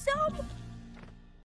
some